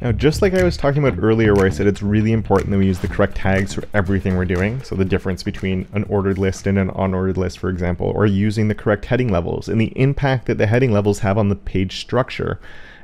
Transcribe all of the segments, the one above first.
Now, just like I was talking about earlier where I said it's really important that we use the correct tags for everything we're doing, so the difference between an ordered list and an unordered list, for example, or using the correct heading levels, and the impact that the heading levels have on the page structure.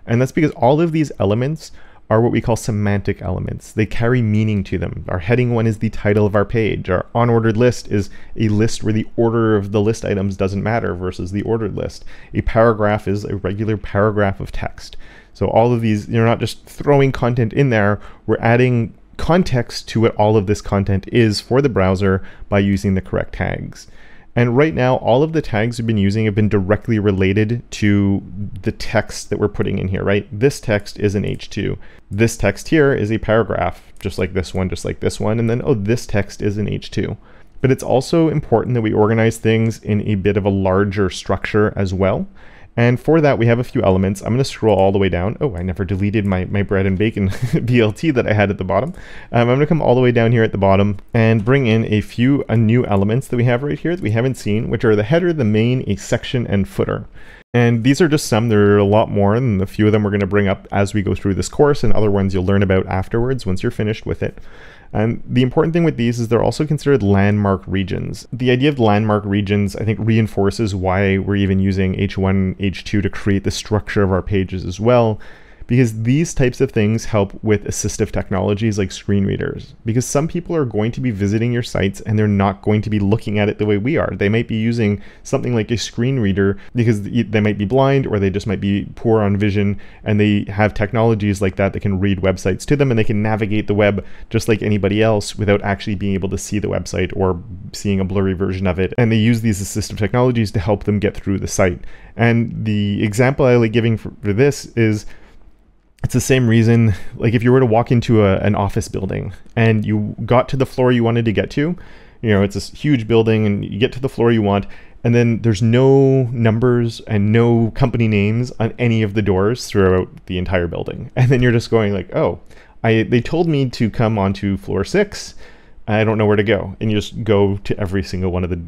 And that's because all of these elements are what we call semantic elements. They carry meaning to them. Our heading one is the title of our page. Our unordered list is a list where the order of the list items doesn't matter versus the ordered list. A paragraph is a regular paragraph of text. So all of these, you're not just throwing content in there, we're adding context to what all of this content is for the browser by using the correct tags. And right now, all of the tags we've been using have been directly related to the text that we're putting in here, right? This text is an H2. This text here is a paragraph, just like this one, just like this one. And then, oh, this text is an H2. But it's also important that we organize things in a bit of a larger structure as well. And for that, we have a few elements. I'm going to scroll all the way down. Oh, I never deleted my, my bread and bacon BLT that I had at the bottom. Um, I'm going to come all the way down here at the bottom and bring in a few uh, new elements that we have right here that we haven't seen, which are the header, the main, a section, and footer. And these are just some. There are a lot more, and a few of them we're going to bring up as we go through this course, and other ones you'll learn about afterwards once you're finished with it. And the important thing with these is they're also considered landmark regions. The idea of landmark regions, I think, reinforces why we're even using H1, H2 to create the structure of our pages as well, because these types of things help with assistive technologies like screen readers. Because some people are going to be visiting your sites and they're not going to be looking at it the way we are. They might be using something like a screen reader because they might be blind or they just might be poor on vision and they have technologies like that that can read websites to them and they can navigate the web just like anybody else without actually being able to see the website or seeing a blurry version of it. And they use these assistive technologies to help them get through the site. And the example I like giving for, for this is it's the same reason like if you were to walk into a, an office building and you got to the floor you wanted to get to you know it's this huge building and you get to the floor you want and then there's no numbers and no company names on any of the doors throughout the entire building. And then you're just going like oh i they told me to come onto floor six. I don't know where to go. And you just go to every single one of the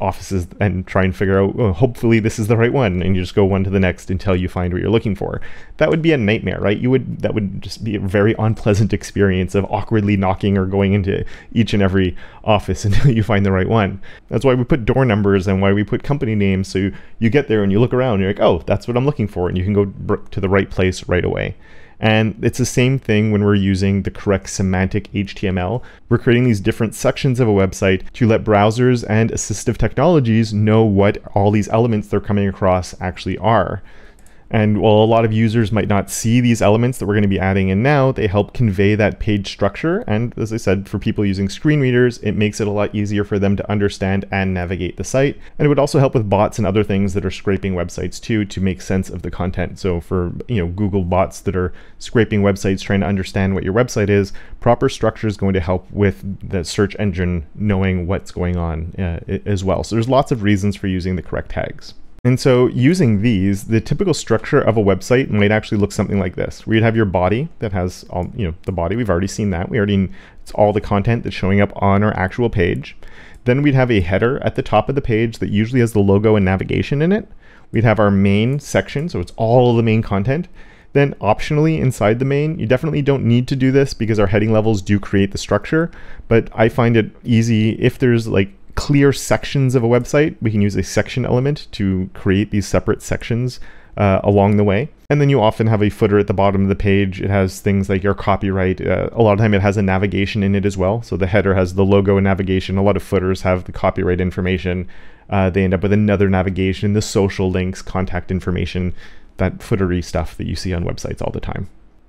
offices and try and figure out, oh, hopefully this is the right one, and you just go one to the next until you find what you're looking for. That would be a nightmare, right? You would that would just be a very unpleasant experience of awkwardly knocking or going into each and every office until you find the right one. That's why we put door numbers and why we put company names. So you, you get there and you look around, and you're like, oh, that's what I'm looking for, and you can go to the right place right away. And it's the same thing when we're using the correct semantic HTML. We're creating these different sections of a website to let browsers and assistive technologies know what all these elements they're coming across actually are. And while a lot of users might not see these elements that we're going to be adding in now, they help convey that page structure. And as I said, for people using screen readers, it makes it a lot easier for them to understand and navigate the site. And it would also help with bots and other things that are scraping websites too to make sense of the content. So for you know Google bots that are scraping websites trying to understand what your website is, proper structure is going to help with the search engine knowing what's going on uh, as well. So there's lots of reasons for using the correct tags. And so using these, the typical structure of a website might actually look something like this. Where you'd have your body that has all, you know, the body, we've already seen that. We already, it's all the content that's showing up on our actual page. Then we'd have a header at the top of the page that usually has the logo and navigation in it. We'd have our main section, so it's all the main content. Then optionally inside the main, you definitely don't need to do this because our heading levels do create the structure, but I find it easy if there's like clear sections of a website, we can use a section element to create these separate sections uh, along the way. And then you often have a footer at the bottom of the page. It has things like your copyright. Uh, a lot of time it has a navigation in it as well. So the header has the logo and navigation. A lot of footers have the copyright information. Uh, they end up with another navigation, the social links, contact information, that footery stuff that you see on websites all the time.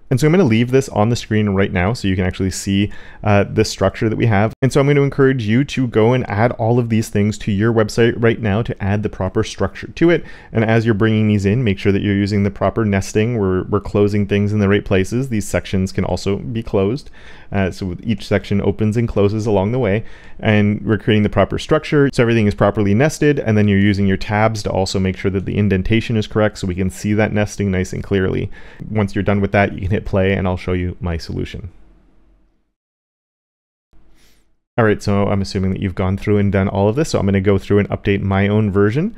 And so I'm going to leave this on the screen right now so you can actually see uh, the structure that we have. And so I'm going to encourage you to go and add all of these things to your website right now to add the proper structure to it. And as you're bringing these in, make sure that you're using the proper nesting. We're, we're closing things in the right places. These sections can also be closed. Uh, so each section opens and closes along the way. And we're creating the proper structure so everything is properly nested. And then you're using your tabs to also make sure that the indentation is correct so we can see that nesting nice and clearly. Once you're done with that, you can hit play and I'll show you my solution. All right, so I'm assuming that you've gone through and done all of this. So I'm going to go through and update my own version.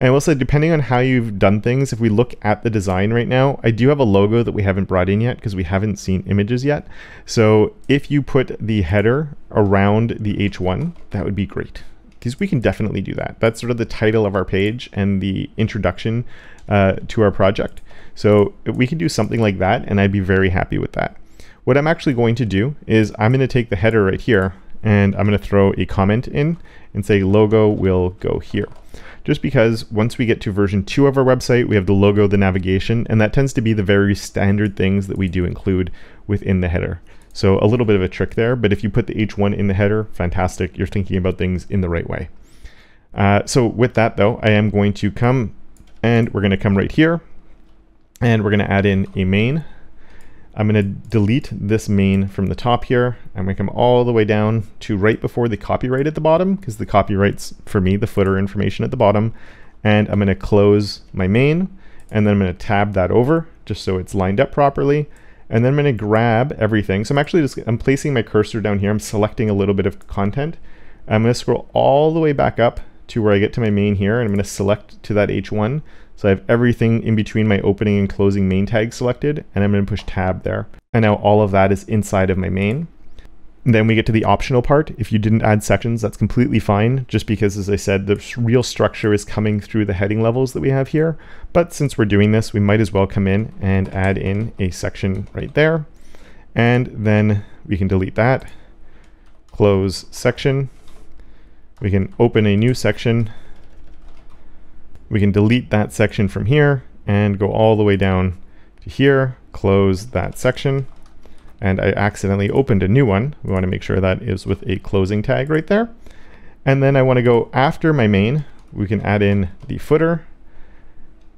And I will say, depending on how you've done things, if we look at the design right now, I do have a logo that we haven't brought in yet because we haven't seen images yet. So if you put the header around the H1, that would be great because we can definitely do that. That's sort of the title of our page and the introduction uh, to our project. So we can do something like that and I'd be very happy with that. What I'm actually going to do is I'm going to take the header right here and I'm going to throw a comment in and say logo will go here. Just because once we get to version 2 of our website, we have the logo, the navigation, and that tends to be the very standard things that we do include within the header. So a little bit of a trick there, but if you put the H1 in the header, fantastic. You're thinking about things in the right way. Uh, so with that though, I am going to come and we're going to come right here and we're going to add in a main I'm going to delete this main from the top here. I'm going to come all the way down to right before the copyright at the bottom, because the copyright's, for me, the footer information at the bottom. And I'm going to close my main, and then I'm going to tab that over, just so it's lined up properly. And then I'm going to grab everything. So I'm actually just, I'm placing my cursor down here. I'm selecting a little bit of content. I'm going to scroll all the way back up to where I get to my main here, and I'm going to select to that H1. So I have everything in between my opening and closing main tag selected, and I'm going to push tab there. And now all of that is inside of my main. Then we get to the optional part. If you didn't add sections, that's completely fine, just because, as I said, the real structure is coming through the heading levels that we have here. But since we're doing this, we might as well come in and add in a section right there. And then we can delete that, close section. We can open a new section we can delete that section from here and go all the way down to here, close that section. And I accidentally opened a new one. We want to make sure that is with a closing tag right there. And then I want to go after my main. We can add in the footer,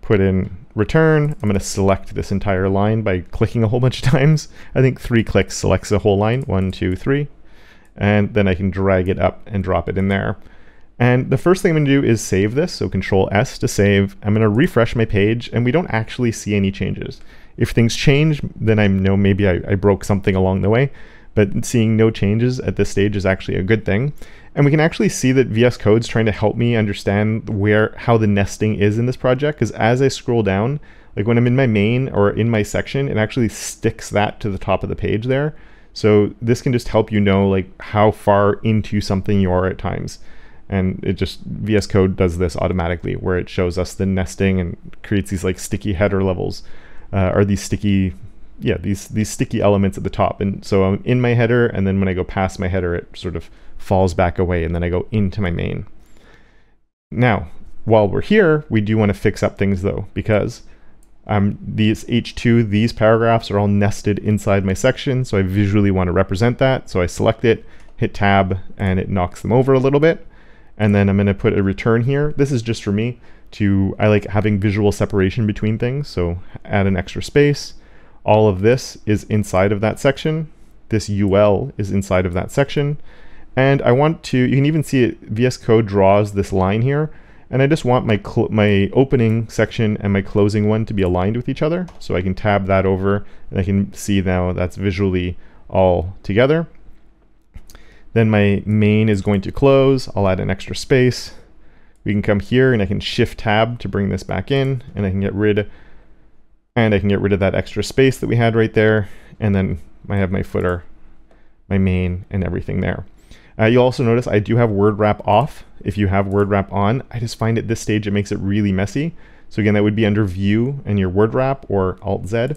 put in return. I'm going to select this entire line by clicking a whole bunch of times. I think three clicks selects the whole line. One, two, three. And then I can drag it up and drop it in there. And the first thing I'm going to do is save this, so Control S to save. I'm going to refresh my page, and we don't actually see any changes. If things change, then I know maybe I, I broke something along the way, but seeing no changes at this stage is actually a good thing. And we can actually see that VS Code's trying to help me understand where how the nesting is in this project, because as I scroll down, like when I'm in my main or in my section, it actually sticks that to the top of the page there. So this can just help you know like how far into something you are at times and it just VS Code does this automatically where it shows us the nesting and creates these like sticky header levels uh, or these sticky yeah these these sticky elements at the top. And so I'm in my header and then when I go past my header it sort of falls back away and then I go into my main. Now while we're here we do want to fix up things though because um, these H2 these paragraphs are all nested inside my section so I visually want to represent that. So I select it hit tab and it knocks them over a little bit. And then I'm going to put a return here. This is just for me to, I like having visual separation between things. So add an extra space. All of this is inside of that section. This UL is inside of that section. And I want to, you can even see it, VS Code draws this line here. And I just want my, my opening section and my closing one to be aligned with each other. So I can tab that over and I can see now that's visually all together. Then my main is going to close. I'll add an extra space. We can come here and I can shift tab to bring this back in and I can get rid and I can get rid of that extra space that we had right there. And then I have my footer, my main and everything there. Uh, you'll also notice I do have word wrap off. If you have word wrap on, I just find at this stage it makes it really messy. So again, that would be under view and your word wrap or alt Z.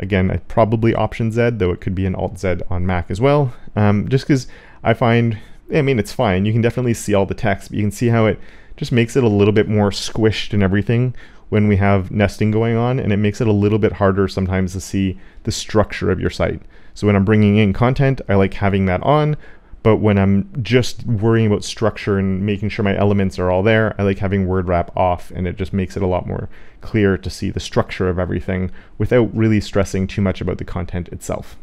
Again, I probably option Z, though it could be an alt Z on Mac as well. Um, just because I find, I mean, it's fine. You can definitely see all the text, but you can see how it just makes it a little bit more squished and everything when we have nesting going on, and it makes it a little bit harder sometimes to see the structure of your site. So when I'm bringing in content, I like having that on, but when I'm just worrying about structure and making sure my elements are all there, I like having word wrap off, and it just makes it a lot more clear to see the structure of everything without really stressing too much about the content itself.